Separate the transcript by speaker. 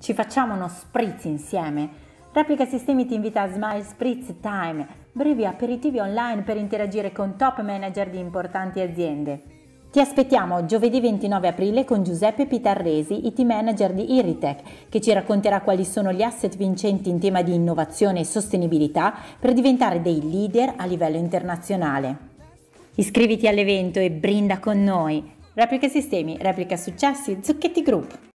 Speaker 1: Ci facciamo uno spritz insieme? Replica Sistemi ti invita a Smile Spritz Time, brevi aperitivi online per interagire con top manager di importanti aziende. Ti aspettiamo giovedì 29 aprile con Giuseppe Pitarresi, IT manager di Iritech, che ci racconterà quali sono gli asset vincenti in tema di innovazione e sostenibilità per diventare dei leader a livello internazionale. Iscriviti all'evento e brinda con noi. Replica Sistemi, Replica Successi, Zucchetti Group.